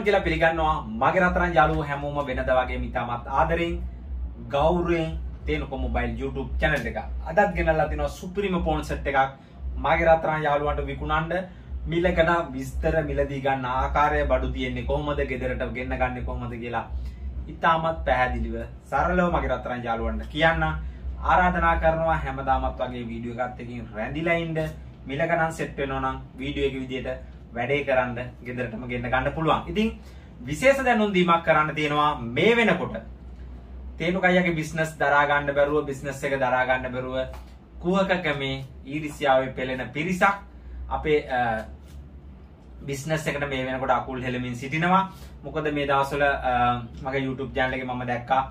තෙරුවන් කියලා පිළිගන්නවා. මගේ රතරන් යාළුවෝ හැමෝම වෙනද වගේ මිතාමත් ආදරෙන් ගෞරවයෙන් තේනුක මොබයිල් YouTube channel එක. අදත් ගෙනල්ලා තිනවා සුපිරිම ෆෝන් සෙට් එකක්. මගේ රතරන් යාළුවන්ට විකුණන්න මිලකන විස්තර මිලදී ගන්න ආකාරය බඩු තියෙන්නේ කොහොමද ගෙදරට ගෙන්න ගන්නේ කොහොමද කියලා ඉතාමත් පැහැදිලිව සරලව මගේ රතරන් යාළුවන්ට කියන්න. ආරාධනා කරනවා හැමදාමත් වගේ වීඩියෝ එකත් එකකින් රැඳිලා ඉන්න. මිල ගණන් සෙට් වෙනවා නම් වීඩියෝ එක විදියට වැඩේ කරන්න ගෙදරටම ගෙන්න ගන්න පුළුවන්. ඉතින් විශේෂ දැනුම් දීමක් කරන්න තියෙනවා මේ වෙනකොට. තේනුකයියගේ බිස්නස් දරා ගන්න බැරුව බිස්නස් එක දරා ගන්න බැරුව කුහකකමේ ඊරිසියාවේ පෙළෙන පිරිසක් අපේ බිස්නස් එකට මේ වෙනකොට අකුල් හෙලමින් සිටිනවා. මොකද මේ දවස්වල මගේ YouTube channel එකේ මම දැක්කා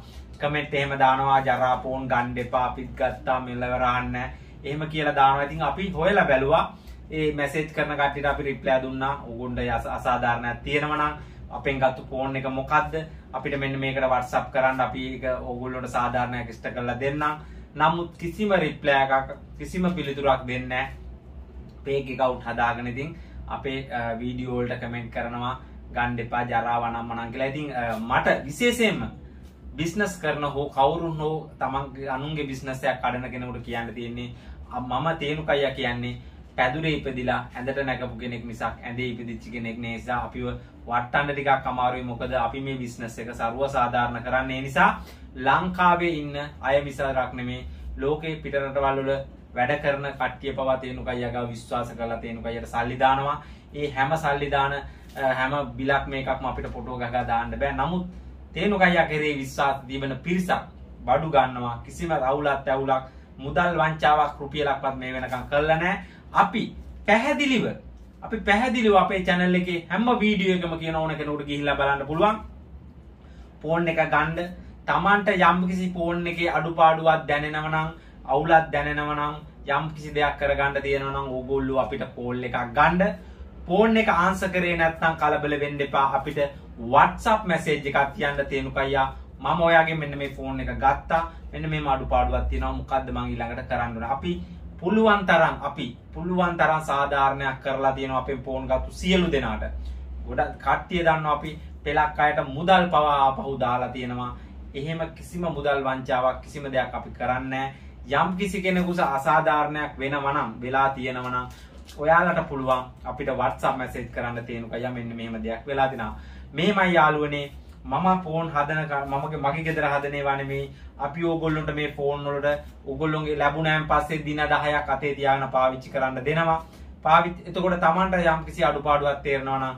කමෙන්ට් එහෙම දානවා ජරා ෆෝන් ගන්න එපා අපිත් ගත්තා මෙලවර අහන්න එහෙම කියලා දානවා. ඉතින් අපි හොයලා බැලුවා ඒ මැසේජ් කරන කට්ටියට අපි රිප්ලයි දුන්නා. උගුන්ට අසාධාරණයක් තියෙනවා නම් අපෙන් ගත්තු ෆෝන් එක මොකද්ද? අපිට මෙන්න මේකට WhatsApp කරන්න අපි ඒක ඕගොල්ලොන්ට සාධාරණයක් ඉෂ්ට කරලා දෙන්නම්. නමුත් කිසිම රිප්ලයි එකක් කිසිම පිළිතුරක් දෙන්නේ නැහැ. පේජ් එක අවුට් හදාගෙන ඉතින් අපේ වීඩියෝ වලට කමෙන්ට් කරනවා ගන්න එපා ජරා වනම්මනම් කියලා. ඉතින් මට විශේෂයෙන්ම බිස්නස් කරන හෝ කවුරුන් හෝ තමන්ගේ අනුන්ගේ බිස්නස් එකක් කඩන කෙනෙකුට කියන්න තියෙන්නේ මම තේනුකයියා කියන්නේ පැදුරේ ඉපදිලා ඇඳට නැගපු කෙනෙක් මිසක් ඇඳේ ඉපදිච්ච කෙනෙක් නිසා අපිව වට්ටන්න ටිකක් අමාරුයි. මොකද අපි මේ බිස්නස් එක ਸਰව සාධාරණ කරන්නේ. ඒ නිසා ලංකාවේ ඉන්න අය විතරක් නෙමේ. ලෝකේ පිටරටවල් වල වැඩ කරන කට්ටිය පවා තේනුකයියාගා විශ්වාස කරලා තේනුකයියට සල්ලි දානවා. ඒ හැම සල්ලි දාන හැම බිලක් මේකක්ම අපිට ෆොටෝ ගහලා දාන්න බෑ. නමුත් තේනුකයියා කෙරේ විශ්වාස දීවන පිරිසක් බඩු ගන්නවා. කිසිම රවුලක් ඇවුලක් මුදල් වංචාවක් රුපියලක්වත් මේ වෙනකම් කළා නැහැ. අපි පැහැදිලිව අපි පැහැදිලිව අපේ channel එකේ හැම වීඩියෝ එකම කියන ඕන කෙනෙකුට ගිහිල්ලා බලන්න පුළුවන්. ෆෝන් එක ගන්න Tamanට යම් කිසි ෆෝන් එකේ අඩුපාඩුවක් දැනෙනව නම් අවුලක් දැනෙනව නම් යම් කිසි දෙයක් කරගන්න තියෙනවා නම් ඕගොල්ලෝ අපිට කෝල් එකක් ගන්න. ෆෝන් එක ආන්සර් කරේ නැත්නම් කලබල වෙන්න එපා. අපිට WhatsApp message එකක් තියන්න තේනුකయ్యා මම ඔයාගේ මෙන්න මේ ෆෝන් එක ගත්තා. මෙන්න මේ අඩුපාඩුවක් තියෙනවා. මොකද්ද මං ඊළඟට කරන්න ඕන? අපි පුළුවන් තරම් අපි පුළුවන් තරම් සාධාරණයක් කරලා තියෙනවා අපේ ෆෝන් ගත්තු සියලු දෙනාට. ගොඩක් කට්ටිය දන්නවා අපි පෙලක් අයට මුදල් පවා ආපහු දාලා තියෙනවා. එහෙම කිසිම මුදල් වංචාවක් කිසිම දෙයක් අපි කරන්නේ යම් කිසි කෙනෙකුට අසාධාරණයක් වෙනවා නම් වෙලා තියෙනවා නම් ඔයාලට පුළුවන් අපිට WhatsApp message කරන්න තියෙනවා මෙන්න මෙහෙම දෙයක් වෙලා තිනවා මෙහෙමයි යාළුවනේ. මම ෆෝන් හදන මමගේ මගේ ගෙදර හදන ඒවා නෙමෙයි අපි ඕගොල්ලොන්ට මේ ෆෝන් වලට ඕගොල්ලොන්ගේ ලැබුණාන් පස්සේ දින 10ක් අතේ තියාගෙන පාවිච්චි කරන්න දෙනවා පාවිච්චි එතකොට Tamanට යම්කිසි අඩුපාඩුවක් තේරෙනවා නම්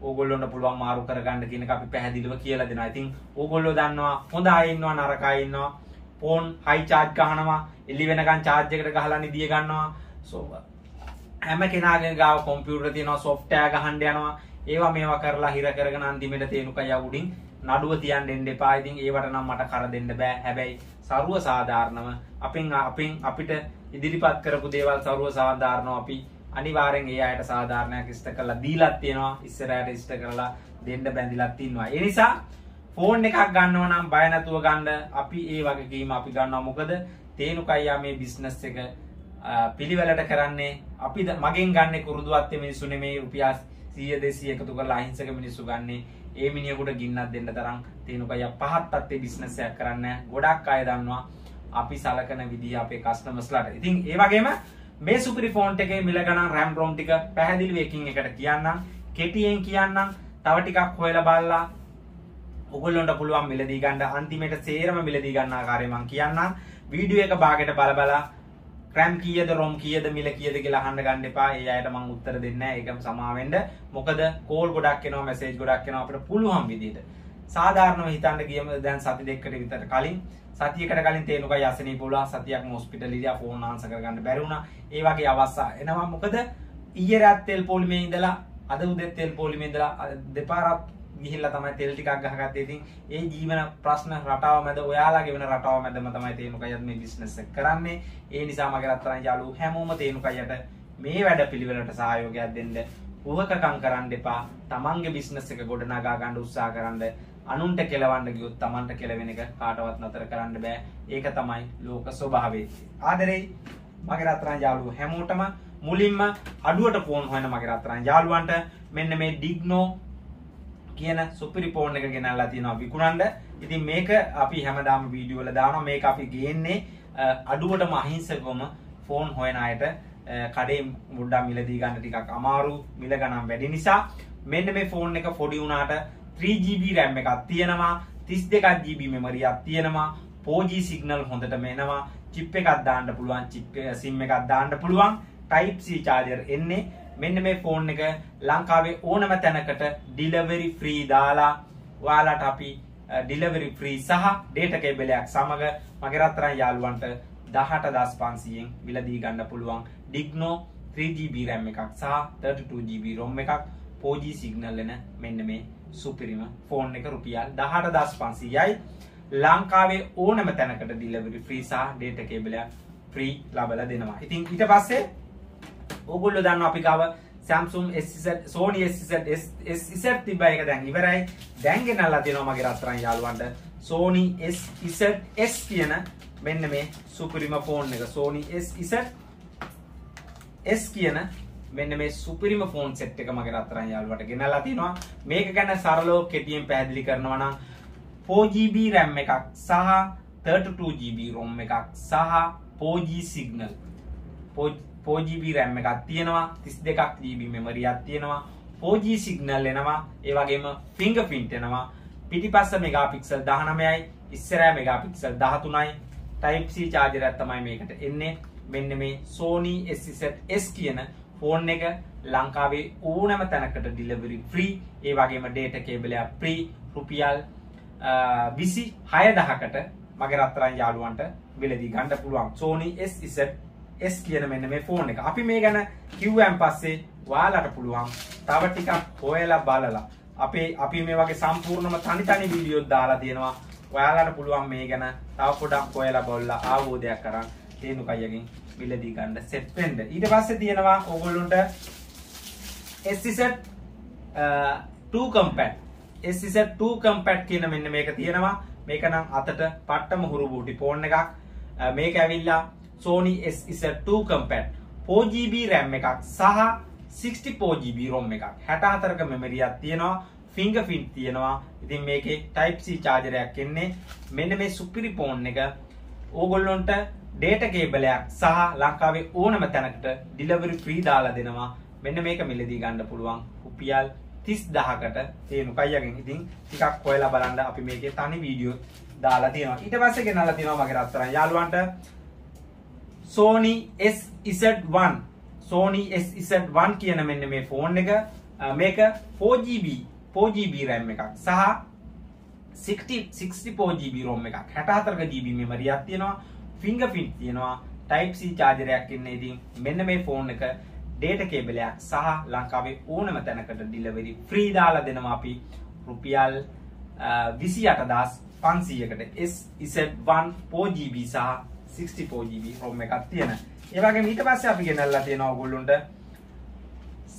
ඕගොල්ලොන්ට පුළුවන් මාරු කරගන්න කියන එක අපි පැහැදිලිව කියලා දෙනවා. ඉතින් ඕගොල්ලෝ දන්නවා හොඳ අය ඉන්නවා නරක අය ඉන්නවා. ෆෝන් හයි charge ගහනවා, එළි වෙනකන් charge එකට ගහලා නිදිය ගන්නවා. so හැම කෙනාගේ ගාව කම්පියුටර් තියෙනවා software ගහන්න යනවා. ඒවා මේවා කරලා හිර කරගෙන අන්තිමට තේනුක යවුඩින් නඩුව තියන් එන්න එපා. ඉතින් ඒවට නම් මට කර දෙන්න බෑ. හැබැයි සරුව සාධාරණව අපෙන් අපෙන් අපිට ඉදිරිපත් කරපු දේවල් සරුව සාධාරණව අපි අනිවාරෙන් ඒ අයට සාධාරණයක් ඉස්ට කරලා දීලත් තියෙනවා. ඉස්සරයට ඉස්ට කරලා දෙන්න බැඳිලත් තින්නවා එනිසා ෆෝන් එකක් ගන්නව නම් බයනැතුව ගන්න. අපි ඒ වගේකීම අපි ගන්නවා. මොකද තේනුකයියා මේ බිස්නස් එක පිළිවලට කරන්නේ. අපි මගෙන් ගන්න කුරුදුවත්ය මිනිසුන මේ රුපියස් 100 200 එකතු කරලා අහිංසක මිනිස්සු ගන්නේ ඒ මිනිහෙකුට ගින්නක් දෙන්න තරම් තේනුකය පහත් තත්ත්වේ බිස්නස් එකක් කරන්න ගොඩක් අය දන්නවා අපි සලකන විදිහ අපේ කස්ටමර්ස්ලාට. ඉතින් ඒ වගේම මේ සුපිරි ෆෝන් එකේ මිල ගණන් RAM ROM ටික පැහැදිලිව එකින් එකට කියන්නම්. කෙටියෙන් කියන්නම්. තව ටිකක් හොයලා බලලා ඔගොල්ලොන්ට පුළුවන් මිලදී ගන්න අන්තිමට සේරම මිලදී ගන්න ආකාරය මම කියන්නම්. වීඩියෝ එක භාගයට බල බලා ක්‍රම් කීයද රොම් කීයද මිල කීයද කියලා අහන්න ගන්න එපා. ඒ අයට මම උත්තර දෙන්නේ නැහැ. ඒකම සමාවෙන්න. මොකද කෝල් ගොඩක් එනවා, මැසේජ් ගොඩක් එනවා අපිට පුළුවන් විදිහට. සාධාරණව හිතන්න ගියම දැන් සති දෙකකට විතර කලින් සතියකට කලින් තේනුකයි අසනීප වුණා. සතියක් හොස්පිටල් ඉරියා ෆෝන් ආන්සර් කරගන්න බැරි වුණා. ඒ වගේ අවස්ථා එනවා. මොකද ඊයේ රාත් තෙල් පොලිමේ ඉඳලා අද උදේ තෙල් පොලිමේ ඉඳලා දෙපාරක් ගිහිල්ලා තමයි තෙල් ටිකක් ගහගත්තේ. ඉතින් ඒ ජීවන ප්‍රශ්න රටාව මැද ඔයාලාගේ වෙන රටාව මැදම තමයි තේනුකයත් මේ බිස්නස් එක කරන්නේ. ඒ නිසා මගේ රත්තරන් යාළුවෝ හැමෝම තේනුකයට මේ වැඩ පිළිවෙලට සහයෝගයක් දෙන්න උවකකම් කරන්න එපා. තමන්ගේ බිස්නස් එක ගොඩනගා ගන්න උත්සාහ කරන්න. අනුන්ට කෙලවන්න ගියොත් තමන්ට කෙලවෙන එක කාටවත් නතර කරන්න බෑ. ඒක තමයි ලෝක ස්වභාවය. ආදරේ මගේ රත්තරන් යාළුවෝ හැමෝටම මුලින්ම අඩුවට ෆෝන් හොයන මගේ රත්තරන් යාළුවන්ට මෙන්න මේ ඩිග්නෝ කියන සුපිරි ෆෝන් එක ගෙනල්ලා තියෙනවා විකුණන්න. ඉතින් මේක අපි හැමදාම වීඩියෝ වල දානවා. මේක අපි ගේන්නේ අඩුවටම අහිංසකවම ෆෝන් හොයන අයට කඩේ මුඩ්ඩක් මිලදී ගන්න ටිකක් අමාරු මිල ගණන් වැඩි නිසා මෙන්න මේ ෆෝන් එක පොඩි වුණාට 3GB RAM එකක් තියෙනවා 32 GB memory එකක් තියෙනවා 4G signal හොඳටම එනවා chip එකක් දාන්න පුළුවන් chip SIM එකක් දාන්න පුළුවන් type C charger එන්නේ මෙන්න මේ ෆෝන් එක ලංකාවේ ඕනම තැනකට delivery free දාලා ඔයාලට අපි ඩිලිවරි ෆ්‍රී සහ ඩේටා කේබලයක් සමග මගේ රත්තරන් යාළුවන්ට 18500න් මිලදී ගන්න පුළුවන් Digno 3GB RAM එකක් සහ 32GB ROM එකක් 4G සිග්නල් එන මෙන්න මේ සුපිරිම ෆෝන් එක රුපියල් 18500යි ලංකාවේ ඕනම තැනකට ඩිලිවරි ෆ්‍රී සහ ඩේටා කේබලයක් ෆ්‍රී ලබලා දෙනවා. ඉතින් ඊට පස්සේ ඕගොල්ලෝ දන්නවා අපි ගාව Samsung S7 Sony S7 S7 තිබ්බ එක දැන් ඉවරයි. දැන් ගෙනල්ලා තියෙනවා මගේ රත්තරන් යාළුවන්ට Sony S7 S කියන මෙන්න මේ සුපිරිම ෆෝන් එක Sony S7 S කියන මෙන්න මේ සුපිරිම ෆෝන් සෙට් එක මගේ රත්තරන් යාළුවට ගෙනල්ලා තිනවා. මේක ගැන සරලව කෙටියෙන් පැහැදිලි කරනවා නම් 4GB RAM එකක් සහ 32GB ROM එකක් සහ 4G signal 4GB RAM එකක් තියෙනවා 32ක් GB memory එකක් තියෙනවා 4G signal එනවා ඒ වගේම fingerprint එනවා. පිටිපස්ස මෙගාපික්සල් 19යි ඉස්සරහ මෙගාපික්සල් 13යි type C charger එකක් තමයි මේකට එන්නේ. මෙන්න මේ Sony S7 S කියන ෆෝන් එක ලංකාවේ ඕනෑම තැනකට ඩිලිවරි ෆ්‍රී ඒ වගේම ඩේටා කේබලයක් ෆ්‍රී රුපියල් 26000කට මගේ රත්තරන් යාළුවන්ට මිලදී ගන්න පුළුවන්. Sony S7 S කියන මෙන්න මේ ෆෝන් එක. අපි මේ ගැන කිව්වන් පස්සේ ඔයාලට පුළුවන් තව ටිකක් හොයලා බලලා අපේ අපි මේ වගේ සම්පූර්ණම තනි තනි වීඩියෝ දාලා තියෙනවා. ඔයාලට පුළුවන් මේ ගැන තව පොඩක් හොයලා බලලා ආවෝදයක් කරන් තේනුකයියකින් මිලදී ගන්න සෙට් වෙන්න. ඊට පස්සේ තියෙනවා ඕගොල්ලොන්ට SZ 2 compact. SZ 2 compact කියන මෙන්න මේක තියෙනවා. මේක නම් අතට පට්ටම හුරු බූටි ෆෝන් එකක්. මේක ඇවිල්ලා Sony SZ 2 compact 4GB RAM එකක් සහ 64GB ROM එකක්. 64ක memory එකක් තියෙනවා fingerprint තියෙනවා. ඉතින් මේකේ type C charger එකක් එන්නේ. මෙන්න මේ සුපිරි ෆෝන් එක. ඕගොල්ලොන්ට ඩේටා කේබලයක් සහ ලංකාවේ ඕනම තැනකට ඩිලිවරි ෆ්‍රී දාලා දෙනවා. මෙන්න මේක මිලදී ගන්න පුළුවන්. රුපියල් 30000කට තේනු කයියගෙන්. ඉතින් ටිකක් හොයලා බලන්න අපි මේකේ තනි වීඩියෝ දාලා තියෙනවා. ඊට පස්සේ ගෙනල්ලා තියෙනවා මගේ රත්තරන් යාළුවන්ට Sony SZ1 Sony SZ1 කියන මෙන්න මේ ෆෝන් එක. මේක 4GB 4GB RAM එකක් සහ 60 64GB ROM එකක්. 64ක GB memory එකක් තියෙනවා. Fingerprint තියෙනවා. Type C charger එකක් ඉන්නේ ඉතින් මෙන්න මේ ෆෝන් එක data cable එකක් සහ ලංකාවේ ඕනම තැනකට delivery free දාලා දෙනවා අපි. රුපියල් 28500කට SZ1 4GB සහ 64GB ROM එකක් තියෙන. ඒ වගේම ඊට පස්සේ අපි ගෙනල්ලා තියෙනවා ඔයගොල්ලොන්ට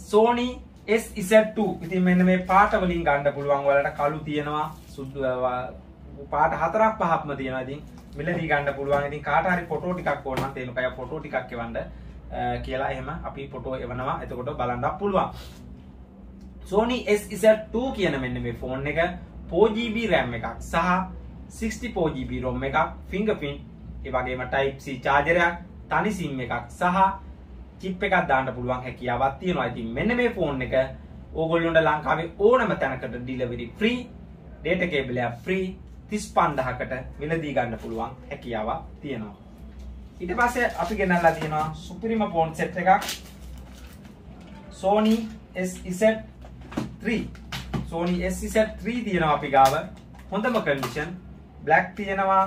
Sony SZ2. ඉතින් මෙන්න මේ පාට වලින් ගන්න පුළුවන් වලට කළු තියෙනවා සුදු පාට හතරක් පහක්ම තියෙනවා. ඉතින් මිලදී ගන්න පුළුවන්. ඉතින් කාට හරි ෆොටෝ ටිකක් ඕන නම් තේනුකය ෆොටෝ ටිකක් එවන්න කියලා එහෙම අපි ෆොටෝ එවනවා. එතකොට බලන්නත් පුළුවන්. Sony SZ2 කියන මෙන්න මේ ෆෝන් එක 4GB RAM එකක් සහ 64GB ROM එකක් fingerprint ඒ වගේම Type C chargerයක් තනි SIM එකක් සහ chip එකක් දාන්න පුළුවන් හැකියාවක් තියෙනවා. ඉතින් මෙන්න මේ ෆෝන් එක ඕගොල්ලොන්ට ලංකාවේ ඕනම තැනකට delivery free data cable එක free 35000කට මිලදී ගන්න පුළුවන් හැකියාවක් තියෙනවා. ඊට පස්සේ අපි ගෙනල්ලා තියෙනවා සුපිරිම ෆෝන් සෙට් එකක් Sony SZ3 Sony SZ3 තියෙනවා අපි ගාව හොඳම කන්ඩිෂන් බ්ලැක් තියෙනවා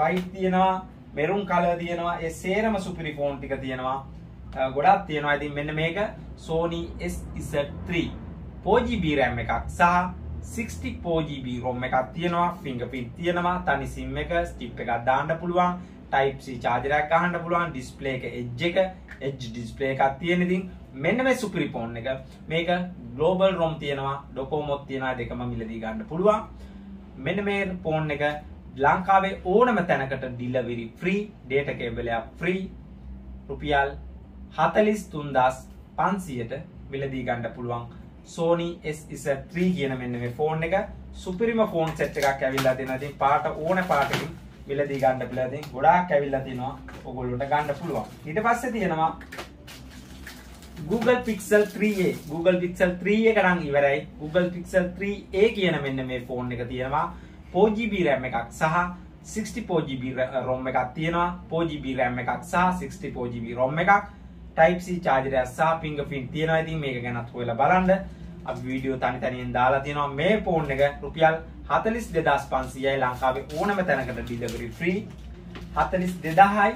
වයිට් තියෙනවා මෙරුන් කලර් තියෙනවා ඒ සේරම සුපිරි ෆෝන් ටික තියෙනවා. ගොඩක් තියෙනවා. ඉතින් මෙන්න මේක Sony SZ3 4GB RAM එකක් සහ 64GB ROM එකක් තියෙනවා. fingerprint තියෙනවා. තනි SIM එක chip එකක් දාන්න පුළුවන්. type C charger එකක් ගහන්න පුළුවන්. display එක edge එක edge display එකක් තියෙන ඉතින් මෙන්න මේ සුපිරි ෆෝන් එක. මේක global ROM තියෙනවා. docomo තියෙනවා. දෙකම මිලදී ගන්න පුළුවන්. මෙන්න මේ ෆෝන් එක ලංකාවේ ඕනම තැනකට ඩිලිවරි ෆ්‍රී ඩේටා කේබල් එක ෆ්‍රී රුපියල් 43500ට මිලදී ගන්න පුළුවන් Sony S3 කියන මෙන්න මේ ෆෝන් එක සුපිරිම ෆෝන් සෙට් එකක් ඇවිල්ලා තියෙනවා. ඉතින් පාට ඕන පාටකින් මිලදී ගන්න පුළුවන්. ඉතින් ගොඩාක් ඇවිල්ලා තිනවා. ඔයගොල්ලන්ට ගන්න පුළුවන්. ඊට පස්සේ තියෙනවා Google Pixel 3a Google Pixel 3 එක නම් ඉවරයි. Google Pixel 3a කියන මෙන්න මේ ෆෝන් එක තියෙනවා. 4GB RAM එකක් සහ 64GB ROM එකක් තියෙනවා. 4GB RAM එකක් සහ 64GB ROM එකක්. Type C charger එකක් සහ fingerprint තියෙනවා. ඉතින් මේක ගැනත් හොයලා බලන්න. අපි වීඩියෝ තනි තනියෙන් දාලා තියෙනවා. මේ ෆෝන් එක රුපියල් 42500යි ලංකාවේ ඕනම තැනකට ඩිලිවරි ෆ්‍රී 42000යි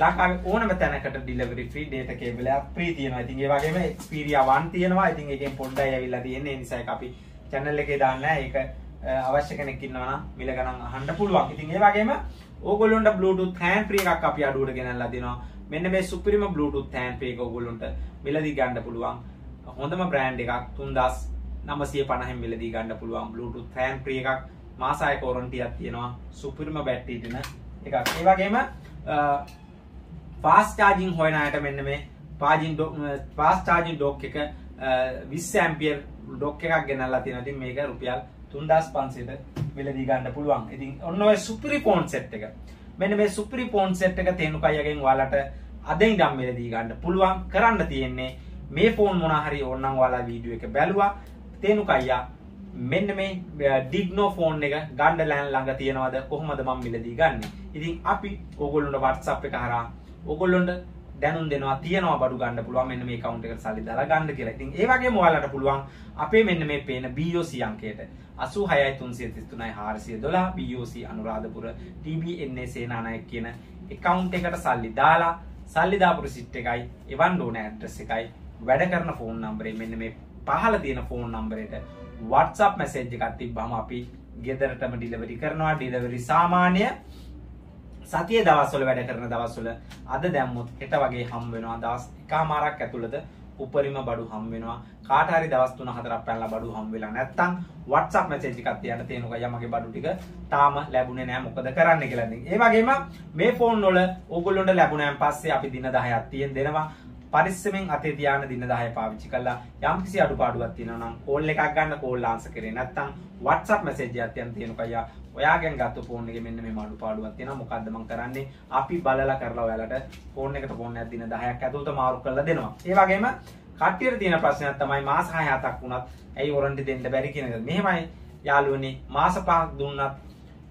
ලංකාවේ ඕනම තැනකට ඩිලිවරි ෆ්‍රී ඩේටා කේබල් එකක් ෆ්‍රී තියෙනවා. ඉතින් ඒ වගේම Xperia 1 තියෙනවා. ඉතින් ඒකෙන් පොඩ්ඩයි ඇවිල්ලා තියෙන්නේ. ඒ නිසා ඒක අපි channel එකේ දාන්න ඒක අවශ්‍ය කෙනෙක් ඉන්නවා නම් මිල ගණන් අහන්න පුළුවන්. ඉතින් ඒ වගේම ඕගොල්ලොන්ට Bluetooth hand free එකක් අපි අඩුවට ගෙනල්ලා දෙනවා. මෙන්න මේ සුපිරිම Bluetooth hand free එක ඕගොල්ලොන්ට මිලදී ගන්න පුළුවන්. හොඳම බ්‍රෑන්ඩ් එකක් 3950න් මිලදී ගන්න පුළුවන් Bluetooth hand free එකක් මාස 6 වොරන්ටියක් තියෙනවා. සුපිරිම බැටරි දෙන එකක්. ඒ වගේම ෆාස් චාර්ජින් හොයන අයට මෙන්න මේ පාජින් ෆාස් චාර්ජින් ඩොක් එක 20 ඇම්පියර් ඩොක් එකක් ගෙනල්ලා තියෙනවා. ඉතින් මේක රුපියල් 3500ට මිලදී ගන්න පුළුවන්. ඉතින් ඔන්න ඔය සුපිරි ෆෝන් සෙට් එක. මෙන්න මේ සුපිරි ෆෝන් සෙට් එක තේනුකයගෙන් ඔයාලට අද ඉඳන් මිලදී ගන්න පුළුවන්. කරන්න තියෙන්නේ මේ ෆෝන් මොනා හරි ඕනනම් ඔයාලා වීඩියෝ එක බැලුවා. තේනුකයියා මෙන්න මේ ඩිග්නෝ ෆෝන් එක ගණ්ඩ ලෑන් ළඟ තියෙනවද කොහොමද මම මිලදී ගන්න. ඉතින් අපි ඕගොල්ලොන්ට WhatsApp එක හරහා ඔගොල්ලොන්ට දැනුම් දෙනවා තියෙනවා බඩු ගන්න පුළුවන් මෙන්න මේ account එකට සල්ලි දාලා ගන්න කියලා. ඉතින් ඒ වගේම ඔයාලට පුළුවන් අපේ මෙන්න මේ පේන BOC අංකයට 86333 412 BOC Anuradhapura TBNA Senanayake කියන account එකට සල්ලි දාලා සල්ලි දාපු receipt එකයි එවන්න ඕන address එකයි වැඩ කරන phone number මෙන්න මේ පහළ තියෙන phone number එකට WhatsApp message එකක් තිබ්බම අපි ගෙදරටම delivery කරනවා delivery සාමාන්‍ය සතිය දවස්වල වැඩ කරන දවස්වල අද දැම්මුත් හෙට වගේ හම් වෙනවා. දවස් එකමාරක් ඇතුළත උපරිම බඩු හම් වෙනවා. කාට හරි දවස් 3-4ක් පැනලා බඩු හම් වෙලා නැත්තම් WhatsApp message එකක් තියන්න තියෙනවා අයියා මගේ බඩු ටික තාම ලැබුණේ නැහැ මොකද කරන්න? කියලා ඉතින්. ඒ වගේම මේ ෆෝන් වල ඕගොල්ලොන්ට ලැබුණාන් පස්සේ අපි දින 10ක් තියෙන දෙනවා. පරිස්සමෙන් අතේ තියාන දින 10 පාවිච්චි කළා. යම්කිසි අඩුපාඩුවක් තියෙනවා නම් කෝල් එකක් ගන්න කෝල් ආන්සර් කරේ. නැත්නම් WhatsApp message එකක් තියන්න තියෙනවා අයියා ඔයාගෙන් ගත්ත ෆෝන් එකේ මෙන්න මේ අඩුපාඩුවක් තියෙනවා. මොකද්ද මම කරන්නේ? අපි බලලා කරලා ඔයාලට ෆෝන් එකට ෆෝන් එකක් දින 10ක් ඇතුළත මාරු කරලා දෙනවා. ඒ වගේම කට්ටියට තියෙන ප්‍රශ්නයක් තමයි මාස 6-7ක් වුණත් ඇයි වොරන්ටි දෙන්න බැරි කියන එක. මෙහෙමයි යාළුවනේ මාස 5ක් දුන්නත්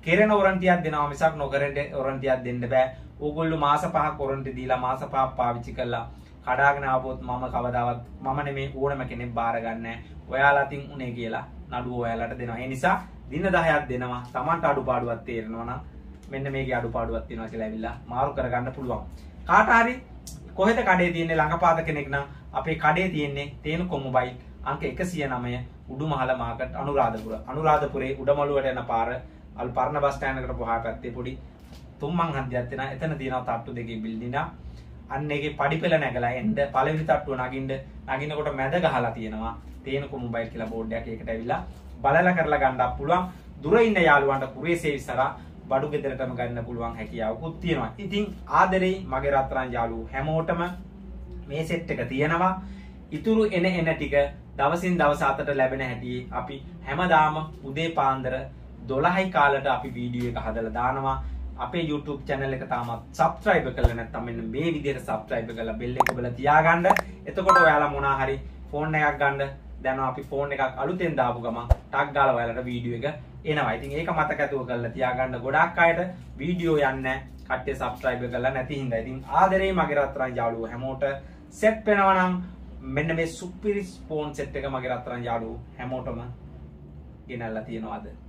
කෙරෙන වොරන්ටියක් දෙනවා මිසක් නොකරෙන වොරන්ටියක් දෙන්න බෑ. ඕගොල්ලෝ මාස 5ක් වොරන්ටි දීලා මාස 5ක් පාවිච්චි කළා කඩාගෙන ආවොත් මම කවදාවත් මම නෙමේ ඕනම කෙනෙක් බාර ගන්නෑ. ඔයාලා තින් උනේ කියලා නඩුව ඔයාලට දෙනවා. ඒ නිසා දින 10ක් දෙනවා. Tamanට අඩුපාඩුවක් තේරෙනවා නම් මෙන්න මේකේ අඩුපාඩුවක් තියෙනවා කියලා ඇවිල්ලා මාරු කරගන්න පුළුවන්. කාට හරි කොහෙද කඩේ තියෙන්නේ ළඟපාත කෙනෙක් නම් අපේ කඩේ තියෙන්නේ තේනුකො මොබයිල් අංක 109 උඩුමහල මාකට් අනුරාධපුර. අනුරාධපුරේ උඩමළුවට යන පාර අල් පරණ බස් ස්ටෑන්ඩ් එකට පොහා පැත්තේ පොඩි තුම්මන් හන්දියක් තියෙනවා. එතන තියෙනවා තට්ටු දෙකේ බිල්ඩින් එක. අන්න ඒකේ පඩිපෙළ නැගලා එන්න පළවෙනි තට්ටුව නගින්න නගිනකොට මැද ගහලා තියෙනවා. තේනුකො මොබයිල් කියලා බෝඩ් එකක් ඒකට ඇවිල්ලා බලලා කරලා ගන්නත් පුළුවන්. දුර ඉන්න යාළුවන්ට කුරිය සේවිස් හරහා බඩු ගෙදරටම ගන්න පුළුවන් හැකියාවකුත් තියෙනවා. ඉතින් ආදරේ මගේ රත්තරන් යාළුවෝ හැමෝටම මේ සෙට් එක තියෙනවා. ඉතුරු එන එන ටික දවසින් දවස අතට ලැබෙන හැටි අපි හැමදාම උදේ පාන්දර 12යි කාලට අපි වීඩියෝ එක හදලා දානවා. අපේ YouTube channel එක තාමත් subscribe කරලා නැත්නම් මෙන්න මේ විදිහට subscribe කරලා bell එක ඔබලා තියාගන්න. එතකොට ඔයාලා මොනා හරි ෆෝන් එකක් ගන්න දැන් අපි ෆෝන් එකක් අලුතෙන් දාපු ගමන් ටක් ගාලා ඔයාලට වීඩියෝ එක එනවා. ඉතින් ඒක මතක ඇතුව කරලා තියාගන්න ගොඩක් අයට වීඩියෝ යන්නේ කට්ටිය subscribe කරලා නැති හින්දා. ඉතින් ආදරේ මගේ රත්තරන් යාළුවෝ හැමෝට සෙට් වෙනවා නම් මෙන්න මේ සුපිරි ෆෝන් සෙට් එක මගේ රත්තරන් යාළුවෝ හැමෝටම ගෙනල්ලා තියෙනවා අද.